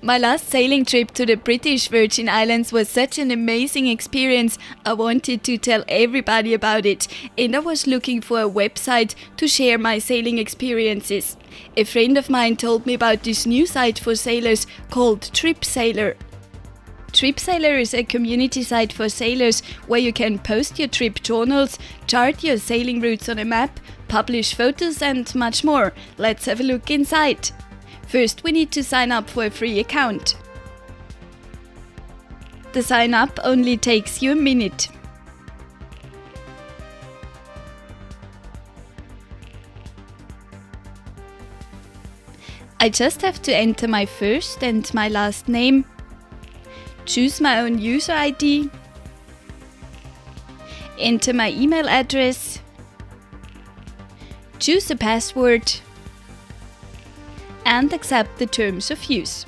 My last sailing trip to the British Virgin Islands was such an amazing experience. I wanted to tell everybody about it, and I was looking for a website to share my sailing experiences. A friend of mine told me about this new site for sailors called TripSailor. TripSailor is a community site for sailors where you can post your trip journals, chart your sailing routes on a map, publish photos, and much more. Let's have a look inside. First, we need to sign up for a free account. The sign up only takes you a minute. I just have to enter my first and my last name, choose my own user ID, enter my email address, choose a password, and accept the terms of use.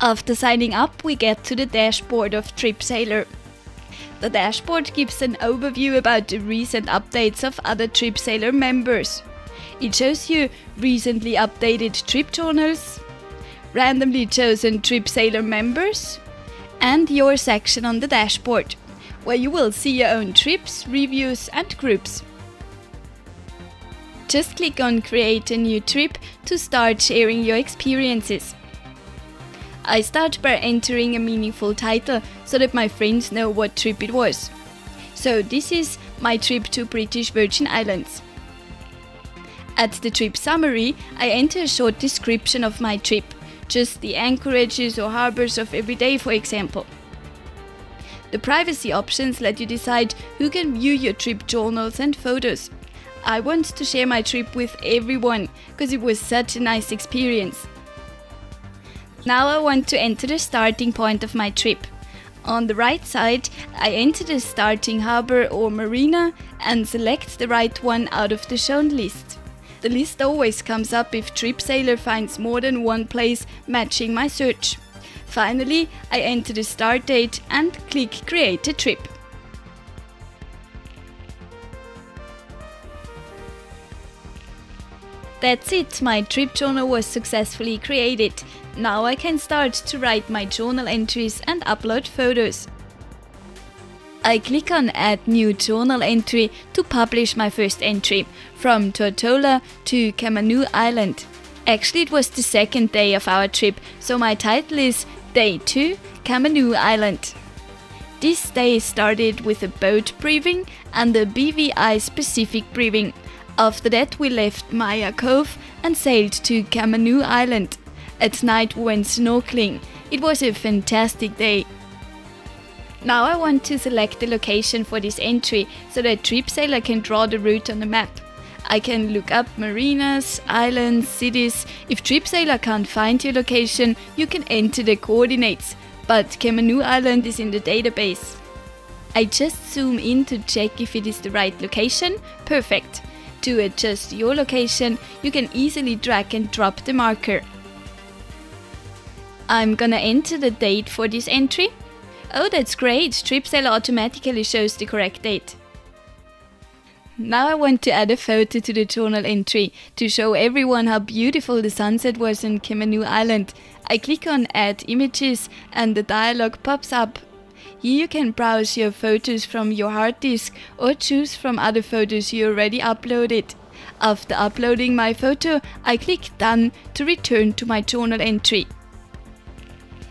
After signing up, we get to the dashboard of TripSailor. The dashboard gives an overview about the recent updates of other TripSailor members. It shows you recently updated trip journals, randomly chosen TripSailor members, and your section on the dashboard where you will see your own trips, reviews and groups. Just click on create a new trip to start sharing your experiences. I start by entering a meaningful title so that my friends know what trip it was. So this is my trip to British Virgin Islands. At the trip summary, I enter a short description of my trip, just the anchorages or harbors of every day for example. The privacy options let you decide who can view your trip journals and photos. I want to share my trip with everyone because it was such a nice experience. Now I want to enter the starting point of my trip. On the right side, I enter the starting harbor or marina and select the right one out of the shown list. The list always comes up if TripSailor finds more than one place matching my search. Finally, I enter the start date and click Create a Trip. That's it, my trip journal was successfully created. Now I can start to write my journal entries and upload photos. I click on Add New Journal Entry to publish my first entry, from Tortola to Camanoe Island. Actually, it was the second day of our trip, so my title is Day 2 Camanoe Island. This day started with a boat briefing and a BVI specific briefing. After that, we left Maya Cove and sailed to Camanoe Island. At night, we went snorkeling. It was a fantastic day. Now I want to select the location for this entry so that TripSailor can draw the route on the map. I can look up marinas, islands, cities. If TripSailor can't find your location, you can enter the coordinates, but Camanoe Island is in the database. I just zoom in to check if it is the right location. Perfect. To adjust your location, you can easily drag and drop the marker. I'm gonna enter the date for this entry. Oh, that's great! TripSailor automatically shows the correct date. Now I want to add a photo to the journal entry to show everyone how beautiful the sunset was in Camanoe Island. I click on add images and the dialog pops up. Here you can browse your photos from your hard disk or choose from other photos you already uploaded. After uploading my photo, I click done to return to my journal entry.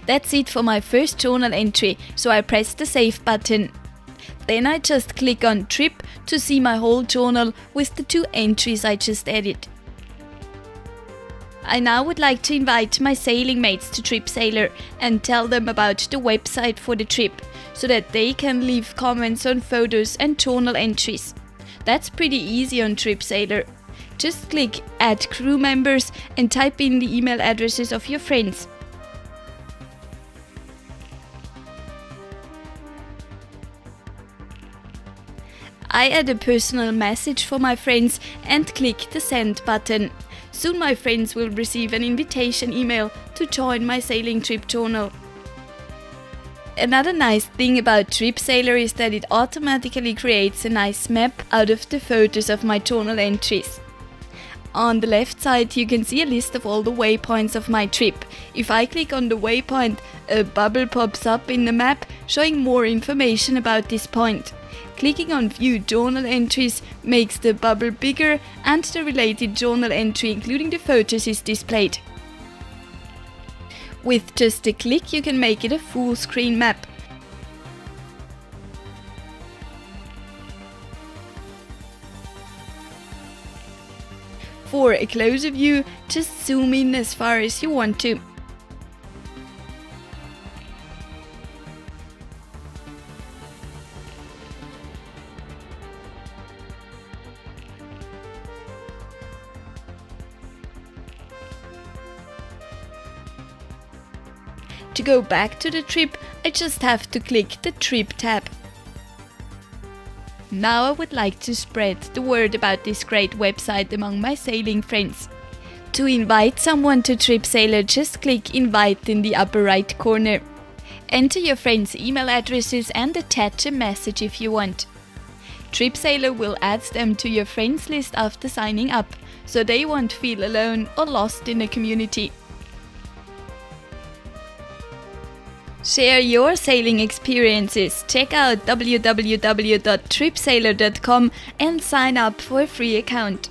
That's it for my first journal entry, so I press the save button. Then I just click on trip to see my whole journal with the two entries I just added. I now would like to invite my sailing mates to TripSailor and tell them about the website for the trip so that they can leave comments on photos and journal entries. That's pretty easy on TripSailor. Just click add crew members and type in the email addresses of your friends. I add a personal message for my friends and click the send button. Soon my friends will receive an invitation email to join my sailing trip journal. Another nice thing about TripSailor is that it automatically creates a nice map out of the photos of my journal entries. On the left side you can see a list of all the waypoints of my trip. If I click on the waypoint, a bubble pops up in the map showing more information about this point. Clicking on View Journal Entries makes the bubble bigger and the related journal entry including the photos is displayed. With just a click you can make it a full screen map. For a closer view, just zoom in as far as you want to. To go back to the trip, I just have to click the Trip tab. Now I would like to spread the word about this great website among my sailing friends. To invite someone to TripSailor, just click Invite in the upper right corner. Enter your friends' email addresses and attach a message if you want. TripSailor will add them to your friends list after signing up, so they won't feel alone or lost in the community. Share your sailing experiences. Check out www.tripsailor.com and sign up for a free account.